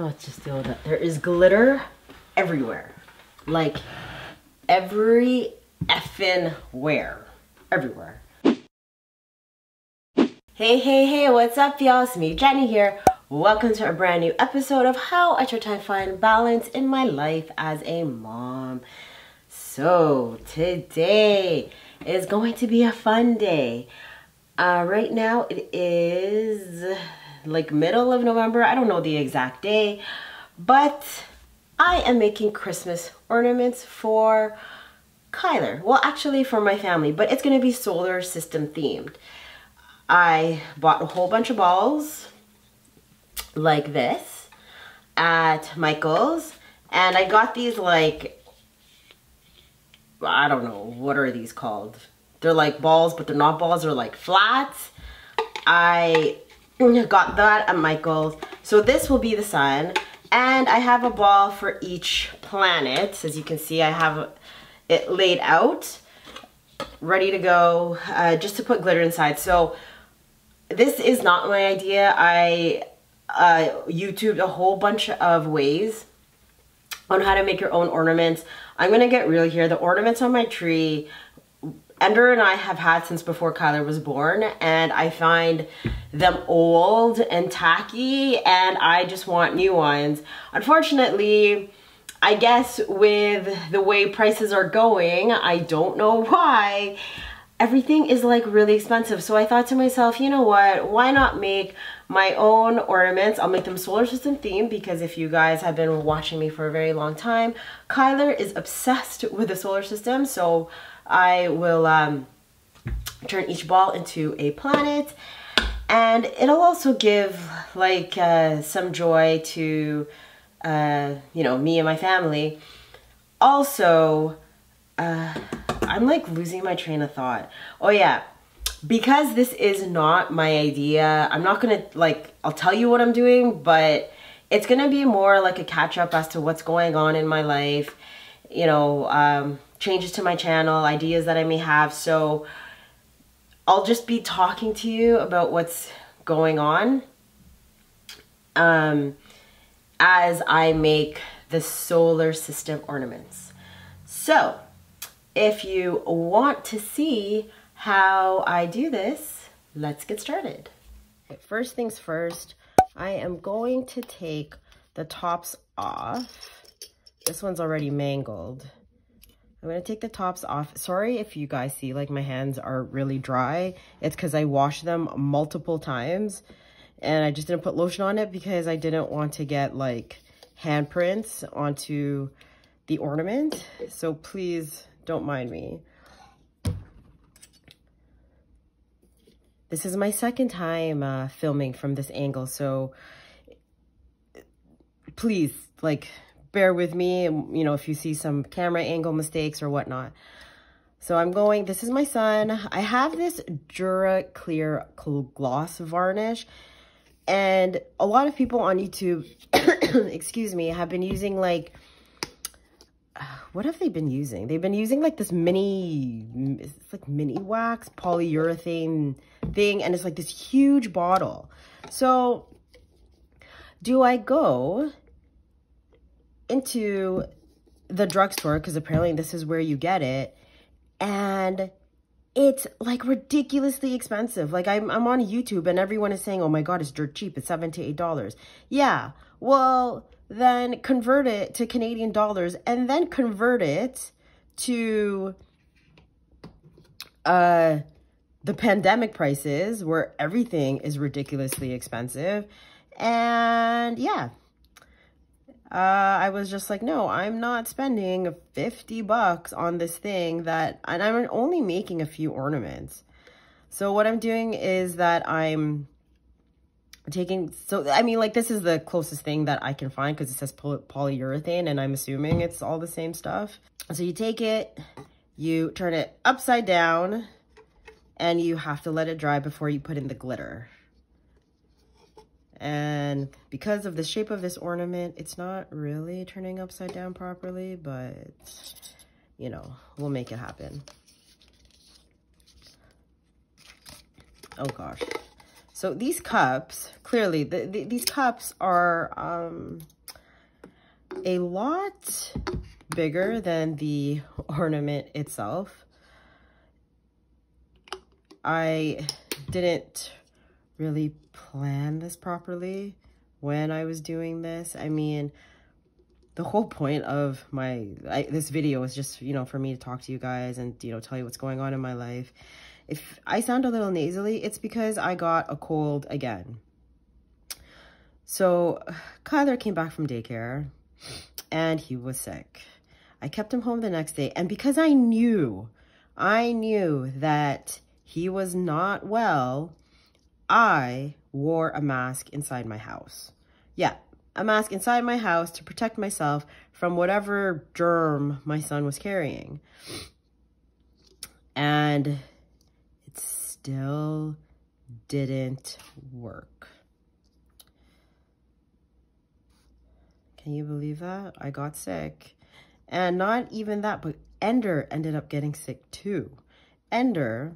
Oh, let's just deal with it. There is glitter everywhere. Like, every effing where. Everywhere. Hey, hey, hey, what's up, y'all? It's me, Jennie here. Welcome to a brand new episode of how I try to find balance in my life as a mom. So, today is going to be a fun day. Uh, right now, it is like middle of November. I don't know the exact day, but I am making Christmas ornaments for Kyler. Well, actually for my family, but it's going to be solar system themed. I bought a whole bunch of balls like this at Michael's and I got these like I don't know what are these called they're like balls but they're not balls they're like flats I got that at Michael's. So this will be the sun. And I have a ball for each planet. As you can see, I have it laid out, ready to go, uh, just to put glitter inside. So this is not my idea. I uh, YouTubed a whole bunch of ways on how to make your own ornaments. I'm to get real here. The ornaments on my tree Ender and I have had since before Kyler was born and I find them old and tacky and I just want new ones. Unfortunately, I guess with the way prices are going, I don't know why, everything is like really expensive. So I thought to myself, you know what, why not make my own ornaments. I'll make them solar system themed because if you guys have been watching me for a very long time, Kyler is obsessed with the solar system. So I will um, turn each ball into a planet. And it'll also give like uh, some joy to uh, you know me and my family. Also uh, I'm like losing my train of thought. Oh yeah. Because this is not my idea I'm not gonna like I'll tell you what I'm doing but it's gonna be more like a catch up as to what's going on in my life. You know um, changes to my channel, ideas that I may have. So I'll just be talking to you about what's going on um, as I make the solar system ornaments. So if you want to see how I do this, let's get started. First things first, I am going to take the tops off. This one's already mangled. I'm going to take the tops off. Sorry if you guys see like my hands are really dry. It's because I washed them multiple times and I just didn't put lotion on it because I didn't want to get like handprints onto the ornament. So please don't mind me. This is my second time uh, filming from this angle, so please, like, bear with me, you know, if you see some camera angle mistakes or whatnot. So I'm going, this is my sun. I have this Dura Clear Gloss Varnish. And a lot of people on YouTube, excuse me, have been using like, what have they been using? They've been using like this mini, it's like Minwax polyurethane thing. And it's like this huge bottle. So do I go into the drugstore because apparently this is where you get it. And it's like ridiculously expensive. Like I'm, I'm on YouTube and everyone is saying, oh my God, it's dirt cheap. It's seven to eight dollars. Yeah. Well, then convert it to Canadian dollars and then convert it to uh, the pandemic prices where everything is ridiculously expensive. And yeah, uh, I was just like, no, I'm not spending 50 bucks on this thing that, and I'm only making a few ornaments. So what I'm doing is that I'm taking, so, I mean, like, this is the closest thing that I can find because it says poly polyurethane and I'm assuming it's all the same stuff. So you take it, you turn it upside down, and you have to let it dry before you put in the glitter. And because of the shape of this ornament, it's not really turning upside down properly, but, you know, we'll make it happen. Oh, gosh. So these cups, clearly, the, the, these cups are um, a lot bigger than the ornament itself. I didn't really plan this properly when I was doing this. I mean, the whole point of my I, this video is just, you know, for me to talk to you guys and, you know, tell you what's going on in my life. If I sound a little nasally, it's because I got a cold again. So Kyler came back from daycare and he was sick. I kept him home the next day. And because I knew, I knew that he was not well, I wore a mask inside my house. Yeah, a mask inside my house to protect myself from whatever germ my son was carrying. And it still didn't work. Can you believe that? I got sick. And not even that, but Ender ended up getting sick too. Ender,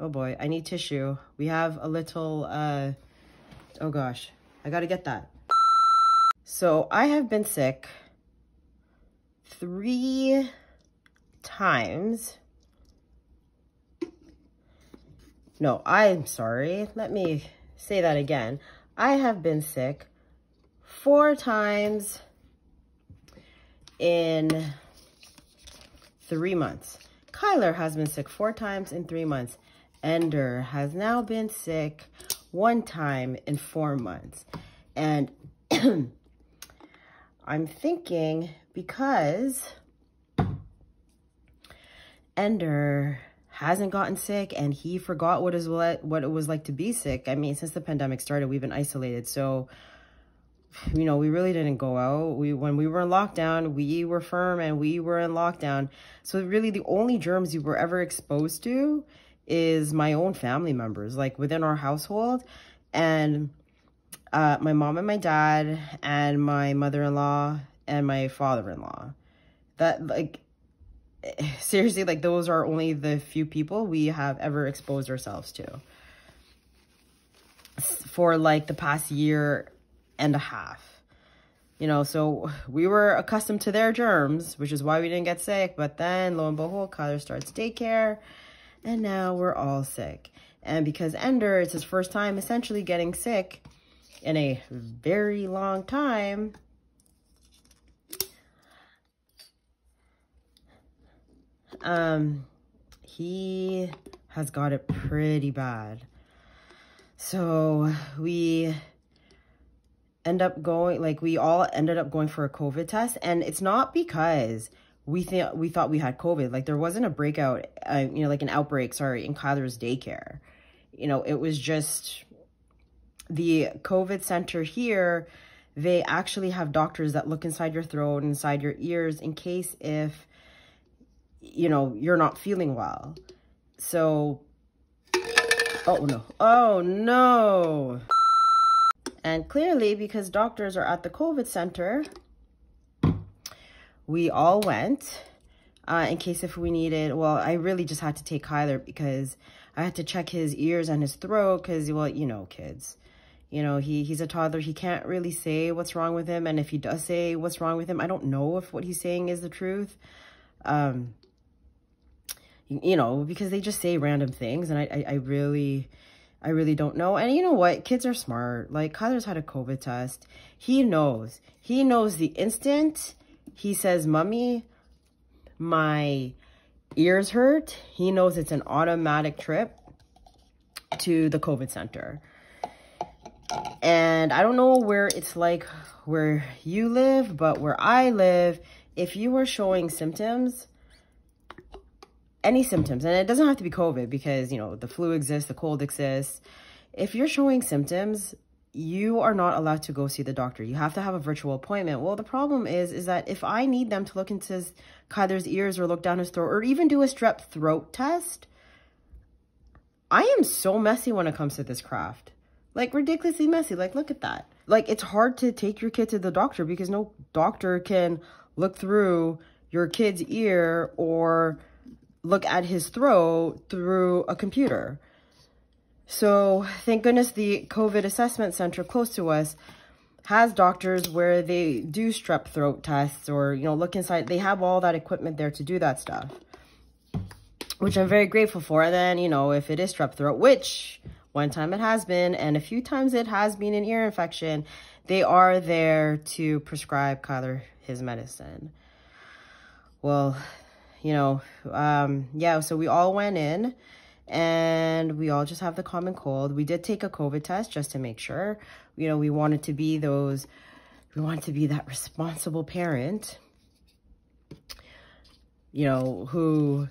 oh boy, I need tissue. We have a little, uh, oh gosh, I gotta get that. So I have been sick three times. No, I'm sorry. Let me say that again. I have been sick four times in three months. Kyler has been sick four times in three months. Ender has now been sick one time in four months. And I'm thinking because Ender hasn't gotten sick and he forgot what is what what it was like to be sick. I mean, since the pandemic started, we've been isolated. So you know, we really didn't go out. We when we were in lockdown, we were firm and we were in lockdown. So really the only germs you were ever exposed to is my own family members, like within our household. And uh, my mom and my dad and my mother-in-law and my father-in-law. That like seriously, like those are only the few people we have ever exposed ourselves to for like the past year and a half. You know, so we were accustomed to their germs, which is why we didn't get sick. But then, lo and behold, Kyler starts daycare, and now we're all sick. And because Ender, it's his first time essentially getting sick in a very long time, um, he has got it pretty bad. So we end up going, like we all ended up going for a COVID test. And it's not because we think we thought we had COVID. Like there wasn't a breakout, uh, you know, like an outbreak, sorry, in Kyler's daycare. You know, it was just the COVID center here. They actually have doctors that look inside your throat, inside your ears in case if, you know, you're not feeling well. So, oh no, oh no. And clearly, because doctors are at the COVID center, we all went uh, in case if we needed, well, I really just had to take Kyler because I had to check his ears and his throat because, well, you know, kids. You know, he he's a toddler. He can't really say what's wrong with him. And if he does say what's wrong with him, I don't know if what he's saying is the truth. Um, you know, because they just say random things. And I, I, I really I really don't know. And you know what? Kids are smart. Like, Kyler's had a COVID test. He knows. He knows the instant he says, Mummy, my ears hurt. He knows it's an automatic trip to the COVID center. And I don't know where it's like where you live, but where I live, if you are showing symptoms, any symptoms, and it doesn't have to be COVID because, you know, the flu exists, the cold exists. If you're showing symptoms, you are not allowed to go see the doctor. You have to have a virtual appointment. Well, the problem is, is that if I need them to look into his, Kyler's ears or look down his throat or even do a strep throat test, I am so messy when it comes to this craft. Like ridiculously messy. Like, look at that. Like, it's hard to take your kid to the doctor because no doctor can look through your kid's ear or look at his throat through a computer. So thank goodness the COVID assessment center close to us has doctors where they do strep throat tests or, you know, look inside. They have all that equipment there to do that stuff, which I'm very grateful for. And then, you know, if it is strep throat, which one time it has been, and a few times it has been an ear infection, they are there to prescribe Kyler his medicine. Well, you know, um, yeah, so we all went in and we all just have the common cold. We did take a COVID test just to make sure. You know, we wanted to be those, we wanted to be that responsible parent, you know, who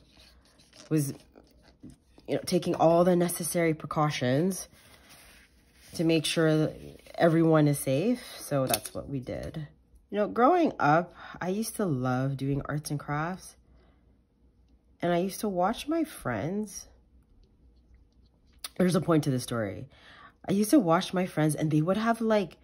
was, you know, taking all the necessary precautions to make sure everyone is safe. So that's what we did. You know, growing up, I used to love doing arts and crafts. And I used to watch my friends there's a point to the story. I used to watch my friends and they would have like,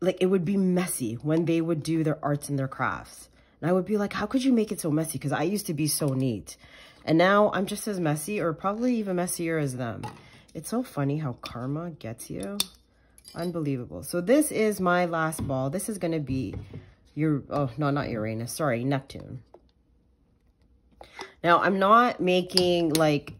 like it would be messy when they would do their arts and their crafts. And I would be like, how could you make it so messy? Because I used to be so neat. And now I'm just as messy or probably even messier as them. It's so funny how karma gets you. Unbelievable. So this is my last ball. This is going to be your, oh, no, not Uranus. Sorry, Neptune. Now, I'm not making like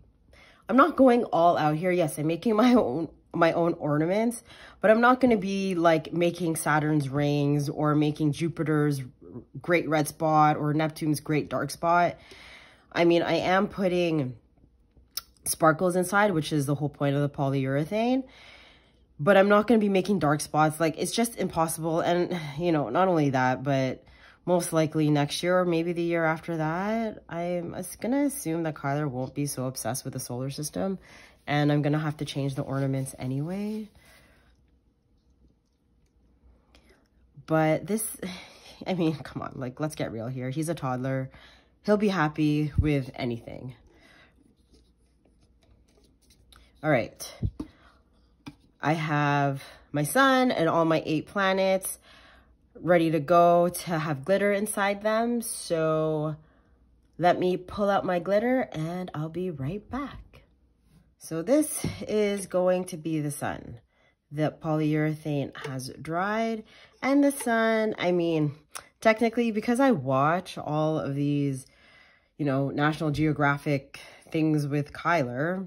I'm not going all out here. Yes, I'm making my own my own ornaments, but I'm not going to be like making Saturn's rings or making Jupiter's great red spot or Neptune's great dark spot. I mean, I am putting sparkles inside, which is the whole point of the polyurethane. But I'm not going to be making dark spots. Like, it's just impossible. And, you know, not only that, but most likely next year or maybe the year after that, I'm going to assume that Kyler won't be so obsessed with the solar system and I'm going to have to change the ornaments anyway. But this, I mean, come on, like, let's get real here. He's a toddler. He'll be happy with anything. All right. I have my sun and all my eight planets ready to go to have glitter inside them. So let me pull out my glitter and I'll be right back. So this is going to be the sun. The polyurethane has dried and the sun, I mean, technically because I watch all of these, you know, National Geographic things with Kyler,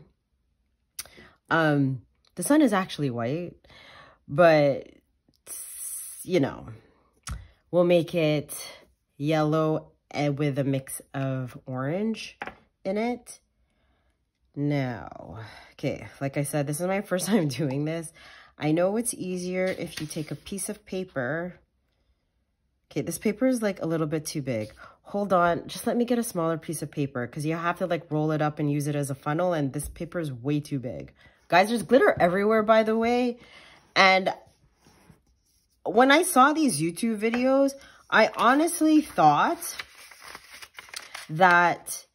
um, the sun is actually white, but you know, We'll make it yellow and with a mix of orange in it. Now, okay, like I said, this is my first time doing this. I know it's easier if you take a piece of paper. Okay, this paper is like a little bit too big. Hold on, just let me get a smaller piece of paper because you have to like roll it up and use it as a funnel and this paper is way too big. Guys, there's glitter everywhere, by the way. And when I saw these YouTube videos, I honestly thought that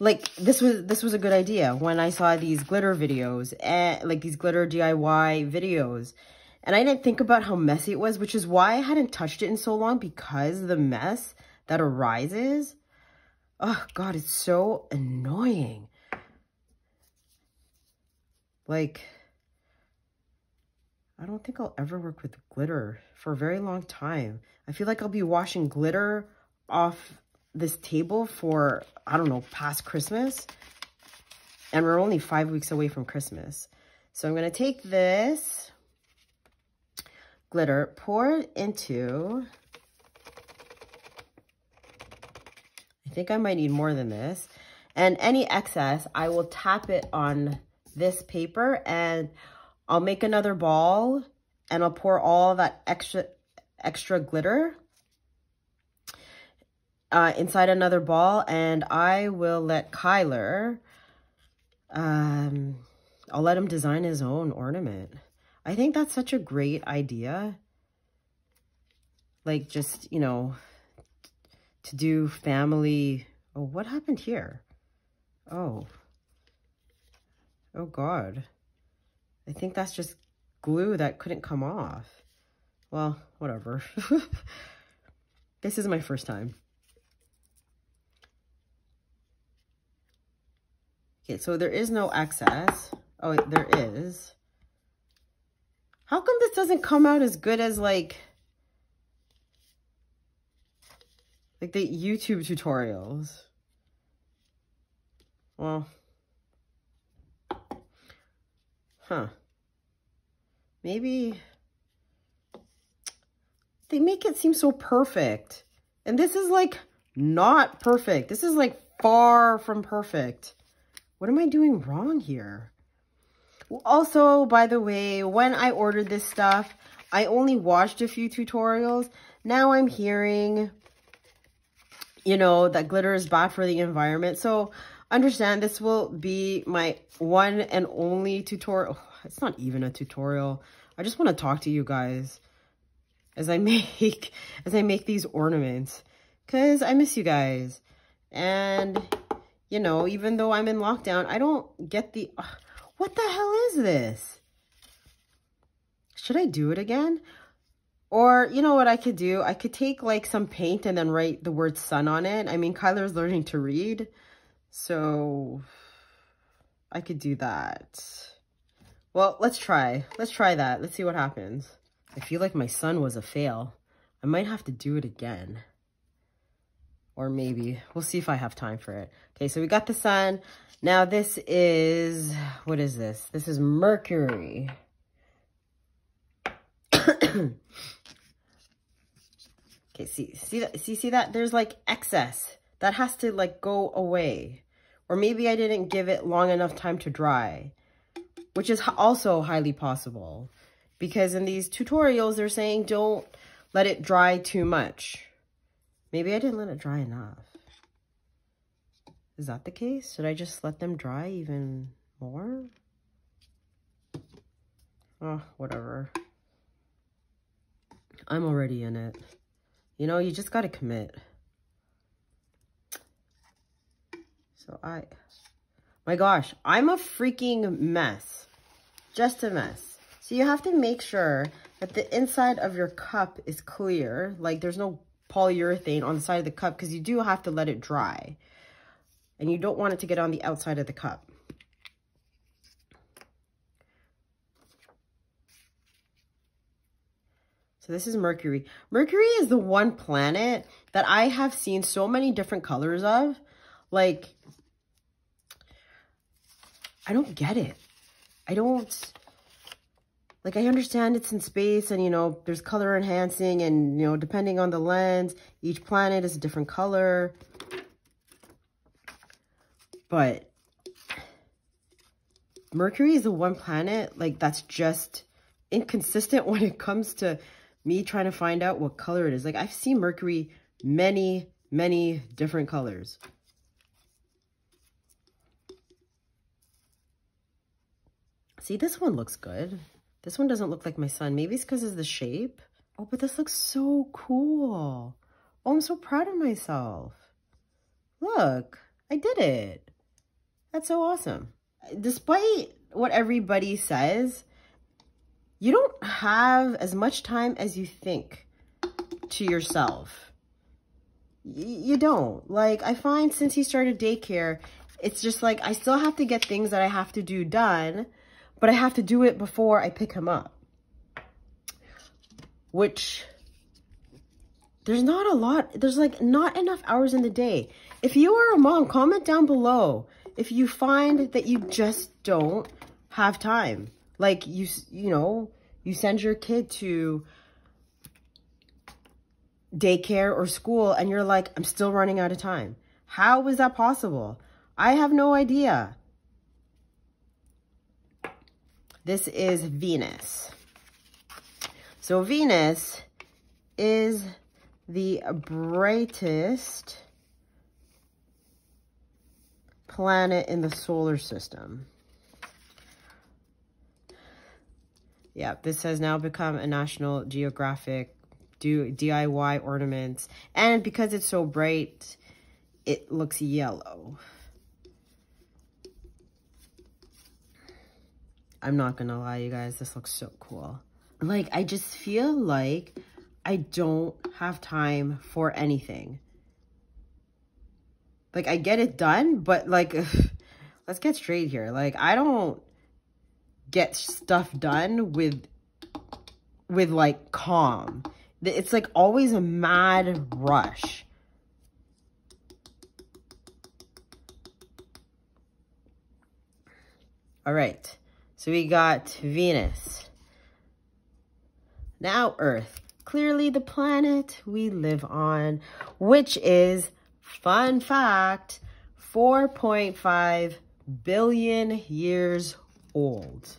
like this was this was a good idea when I saw these glitter videos and like these glitter DIY videos. And I didn't think about how messy it was, which is why I hadn't touched it in so long because the mess that arises. Oh God, it's so annoying. Like I don't think I'll ever work with glitter for a very long time. I feel like I'll be washing glitter off this table for, I don't know, past Christmas. And we're only five weeks away from Christmas. So I'm going to take this glitter, pour it into, I think I might need more than this. And any excess, I will tap it on this paper and I'll make another ball and I'll pour all that extra extra glitter uh, inside another ball and I will let Kyler, um, I'll let him design his own ornament. I think that's such a great idea. Like just, you know, to do family. Oh, what happened here? Oh. Oh, God. I think that's just glue that couldn't come off. Well, whatever. this is my first time. Okay, so there is no excess. Oh, there is. How come this doesn't come out as good as like, like the YouTube tutorials? Well, huh. Maybe they make it seem so perfect. And this is like not perfect. This is like far from perfect. What am I doing wrong here? Also, by the way, when I ordered this stuff, I only watched a few tutorials. Now I'm hearing, you know, that glitter is bad for the environment. So understand this will be my one and only tutorial. It's not even a tutorial. I just want to talk to you guys as I make, as I make these ornaments. Because I miss you guys. And, you know, even though I'm in lockdown, I don't get the... Uh, what the hell is this? Should I do it again? Or, you know what I could do? I could take, like, some paint and then write the word sun on it. I mean, Kyler's learning to read. So, I could do that. Well, let's try. Let's try that. Let's see what happens. I feel like my sun was a fail. I might have to do it again. Or maybe. We'll see if I have time for it. Okay, so we got the sun. Now this is, what is this? This is Mercury. okay, see, see that, see, see that? There's like excess. That has to like go away. Or maybe I didn't give it long enough time to dry, which is also highly possible. Because in these tutorials, they're saying don't let it dry too much. Maybe I didn't let it dry enough. Is that the case? Should I just let them dry even more? Oh, whatever. I'm already in it. You know, you just got to commit. So I, my gosh, I'm a freaking mess. Just a mess. So you have to make sure that the inside of your cup is clear. Like there's no polyurethane on the side of the cup because you do have to let it dry. And you don't want it to get on the outside of the cup. So this is Mercury. Mercury is the one planet that I have seen so many different colors of. Like, I don't get it. I don't like I understand it's in space and you know there's color enhancing and you know depending on the lens each planet is a different color. But Mercury is the one planet like that's just inconsistent when it comes to me trying to find out what color it is. Like I've seen Mercury many many different colors see this one looks good this one doesn't look like my sun. Maybe it's because of the shape. Oh, but this looks so cool. Oh, I'm so proud of myself. Look, I did it. That's so awesome. Despite what everybody says, you don't have as much time as you think to yourself. Y you don't. Like, I find since he started daycare, it's just like I still have to get things that I have to do done but I have to do it before I pick him up. Which, there's not a lot, there's like not enough hours in the day. If you are a mom, comment down below if you find that you just don't have time. Like you, you know, you send your kid to daycare or school and you're like, I'm still running out of time. How is that possible? I have no idea. This is Venus. So Venus is the brightest planet in the solar system. Yeah, this has now become a National Geographic do DIY ornaments. And because it's so bright, it looks yellow. I'm not gonna lie, you guys, this looks so cool. Like, I just feel like I don't have time for anything. Like, I get it done, but like, let's get straight here. Like, I don't get stuff done with, with like calm. It's like always a mad rush. All right, so we got Venus. Now Earth, clearly the planet we live on, which is, fun fact, 4.5 billion years old.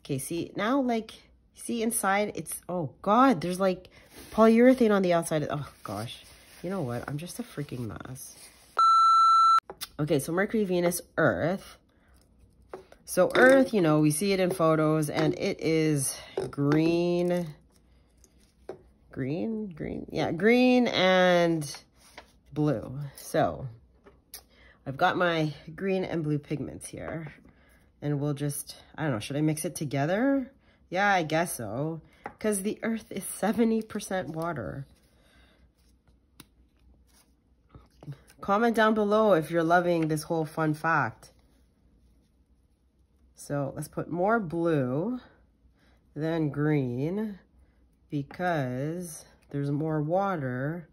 Okay, see, now like, see inside, it's, oh God, there's like polyurethane on the outside. Oh gosh, you know what? I'm just a freaking mess. Okay, so Mercury, Venus, Earth. So Earth, you know, we see it in photos and it is green, green, green, yeah, green and blue. So I've got my green and blue pigments here and we'll just, I don't know, should I mix it together? Yeah, I guess so. Because the earth is 70% water. Comment down below if you're loving this whole fun fact. So let's put more blue than green because there's more water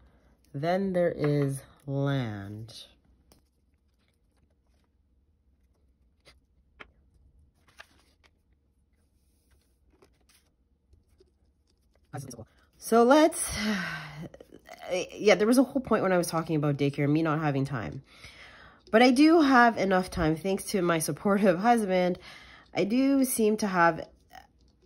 than there is land. So let's, yeah, there was a whole point when I was talking about daycare, me not having time. But I do have enough time, thanks to my supportive husband. I do seem to have,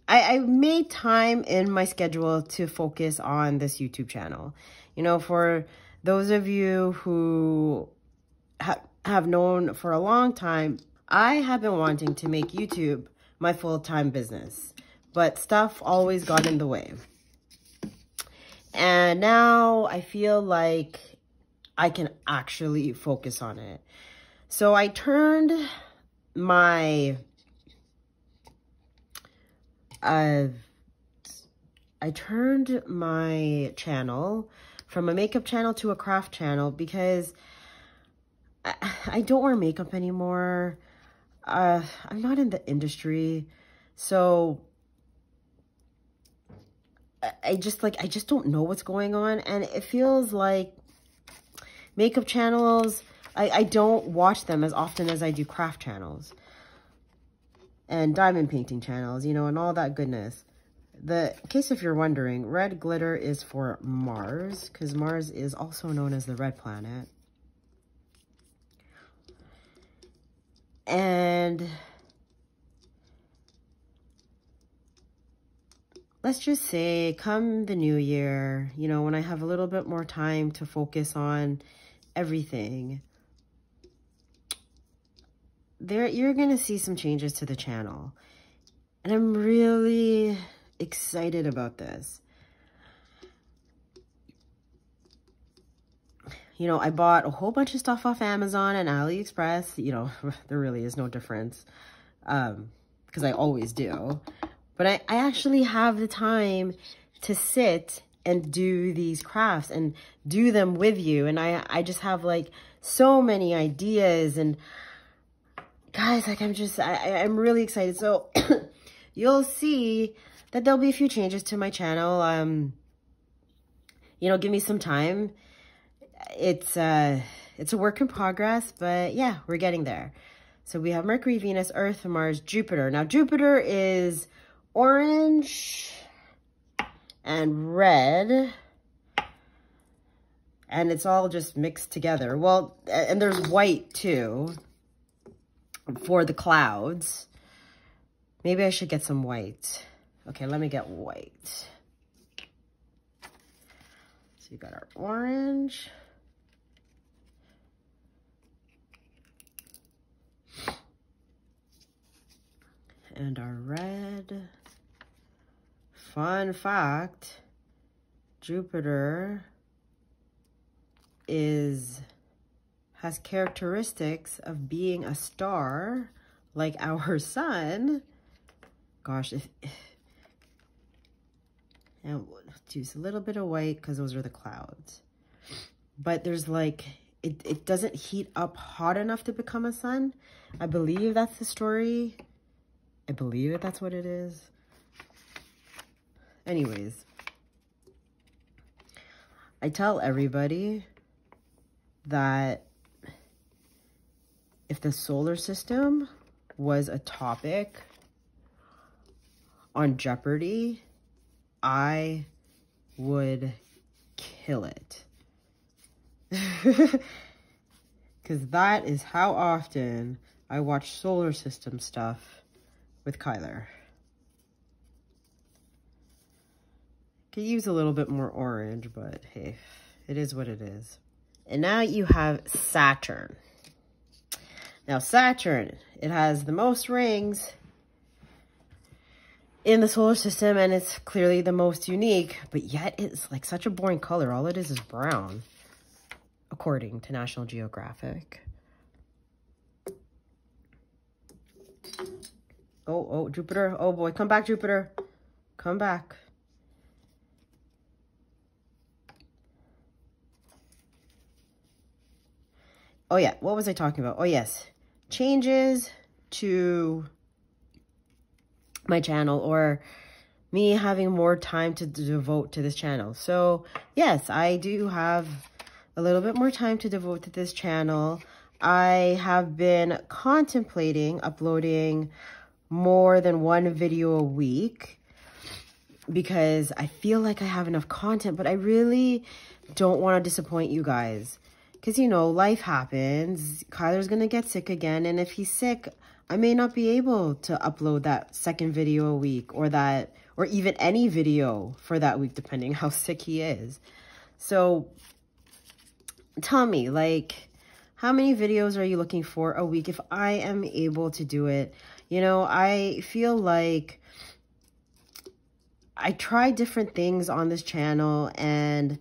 I, I made time in my schedule to focus on this YouTube channel. You know, for those of you who ha have known for a long time, I have been wanting to make YouTube my full-time business, but stuff always got in the way. And now I feel like I can actually focus on it. So I turned my, uh, I turned my channel from a makeup channel to a craft channel because I, I don't wear makeup anymore. Uh, I'm not in the industry. So I just like, I just don't know what's going on. And it feels like makeup channels, I, I don't watch them as often as I do craft channels. And diamond painting channels, you know, and all that goodness. The, in case if you're wondering, red glitter is for Mars, because Mars is also known as the red planet. And let's just say come the new year, you know, when I have a little bit more time to focus on everything, there you're going to see some changes to the channel. And I'm really excited about this. You know, I bought a whole bunch of stuff off Amazon and AliExpress. You know, there really is no difference um, because I always do. But I, I actually have the time to sit and do these crafts and do them with you. And I, I just have like so many ideas and guys, like I'm just, I, I'm really excited. So you'll see that there'll be a few changes to my channel. Um, you know, give me some time. It's, uh, it's a work in progress, but yeah, we're getting there. So we have Mercury, Venus, Earth, Mars, Jupiter. Now Jupiter is orange and red. And it's all just mixed together. Well, and there's white too for the clouds. Maybe I should get some white. Okay, let me get white. So you got our orange. And our red. Fun fact, Jupiter is has characteristics of being a star like our sun. Gosh, if, and use a little bit of white because those are the clouds. But there's like, it, it doesn't heat up hot enough to become a sun. I believe that's the story. I believe that that's what it is. Anyways, I tell everybody that if the solar system was a topic on Jeopardy, I would kill it. Because that is how often I watch solar system stuff with Kyler. Could use a little bit more orange, but hey, it is what it is. And now you have Saturn. Now Saturn, it has the most rings in the solar system and it's clearly the most unique, but yet it's like such a boring color. All it is is brown, according to National Geographic. Oh, oh, Jupiter. Oh boy, come back, Jupiter. Come back. Oh yeah, what was I talking about? Oh yes, changes to my channel or me having more time to devote to this channel. So yes, I do have a little bit more time to devote to this channel. I have been contemplating uploading more than one video a week because I feel like I have enough content, but I really don't want to disappoint you guys. Because, you know, life happens. Kyler's going to get sick again. And if he's sick, I may not be able to upload that second video a week or that, or even any video for that week, depending how sick he is. So tell me, like, how many videos are you looking for a week if I am able to do it? You know, I feel like I try different things on this channel and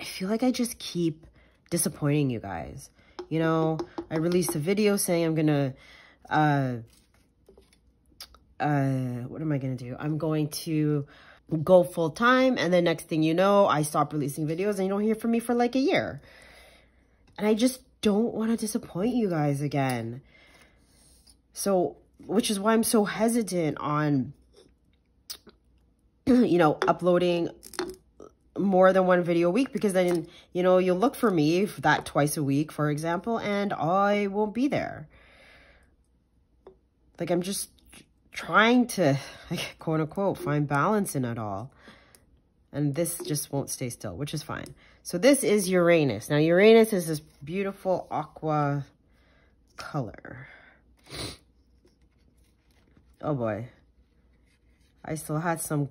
I feel like I just keep disappointing you guys. You know, I released a video saying I'm going to, uh, uh, what am I going to do? I'm going to go full time. And then next thing you know, I stop releasing videos and you don't hear from me for like a year. And I just don't want to disappoint you guys again. So, which is why I'm so hesitant on, you know, uploading more than one video a week because then, you know, you'll look for me that twice a week, for example, and I won't be there. Like, I'm just trying to, like, quote unquote, find balance in it all. And this just won't stay still, which is fine. So this is Uranus. Now, Uranus is this beautiful aqua color. Oh boy. I still had some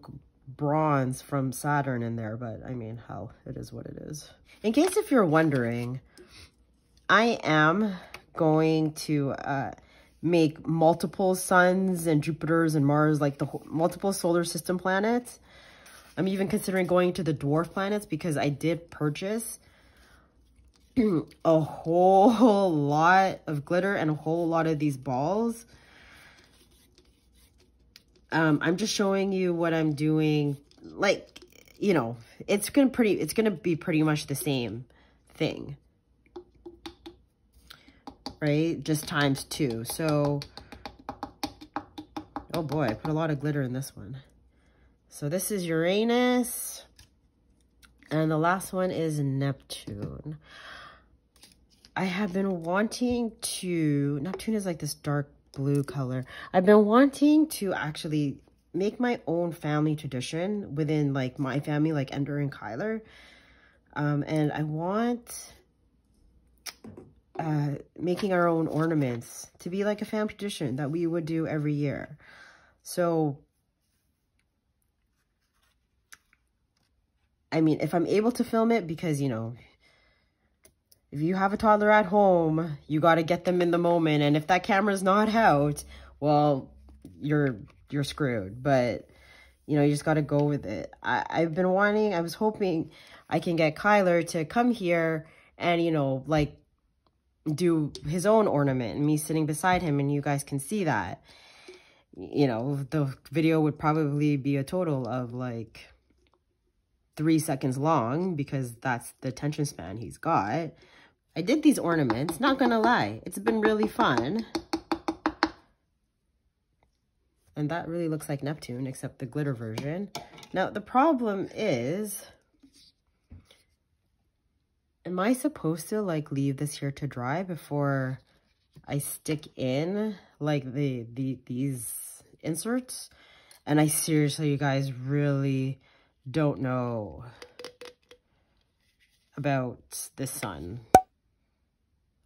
bronze from Saturn in there, but I mean, hell, it is what it is. In case if you're wondering, I am going to uh, make multiple suns and Jupiters and Mars, like the multiple solar system planets. I'm even considering going to the dwarf planets because I did purchase a whole lot of glitter and a whole lot of these balls um, I'm just showing you what I'm doing. Like, you know, it's gonna pretty, it's gonna be pretty much the same thing. Right? Just times two. So, oh boy, I put a lot of glitter in this one. So this is Uranus. And the last one is Neptune. I have been wanting to, Neptune is like this dark blue color. I've been wanting to actually make my own family tradition within like my family, like Ender and Kyler. Um, and I want uh, making our own ornaments to be like a family tradition that we would do every year. So, I mean, if I'm able to film it, because, you know, if you have a toddler at home, you got to get them in the moment. And if that camera's not out, well, you're you're screwed. But, you know, you just got to go with it. I, I've been wanting, I was hoping I can get Kyler to come here and, you know, like do his own ornament and me sitting beside him and you guys can see that. You know, the video would probably be a total of like three seconds long because that's the attention span he's got. I did these ornaments, not gonna lie, it's been really fun. And that really looks like Neptune, except the glitter version. Now, the problem is, am I supposed to like leave this here to dry before I stick in like the, the these inserts? And I seriously, you guys, really don't know about the sun.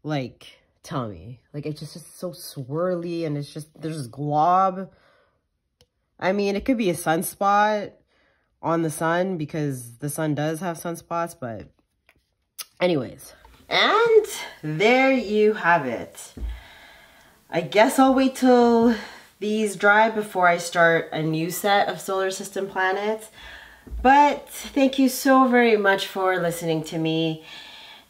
Like, tell me. Like, it's just, just so swirly and it's just, there's this glob. I mean, it could be a sunspot on the sun because the sun does have sunspots, but anyways. And there you have it. I guess I'll wait till these dry before I start a new set of solar system planets. But thank you so very much for listening to me.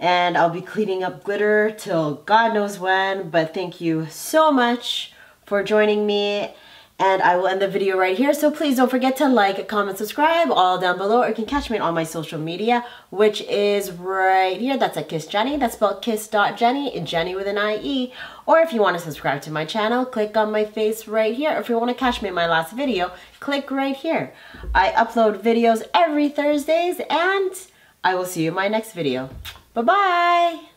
And I'll be cleaning up glitter till God knows when. But thank you so much for joining me. And I will end the video right here. So please don't forget to like, comment, subscribe all down below. Or you can catch me on my social media, which is right here. That's at Kiss Jennie. That's spelled kiss.jennie, Jennie with an I-E. Or if you want to subscribe to my channel, click on my face right here. Or if you want to catch me in my last video, click right here. I upload videos every Thursdays and I will see you in my next video. Bye-bye.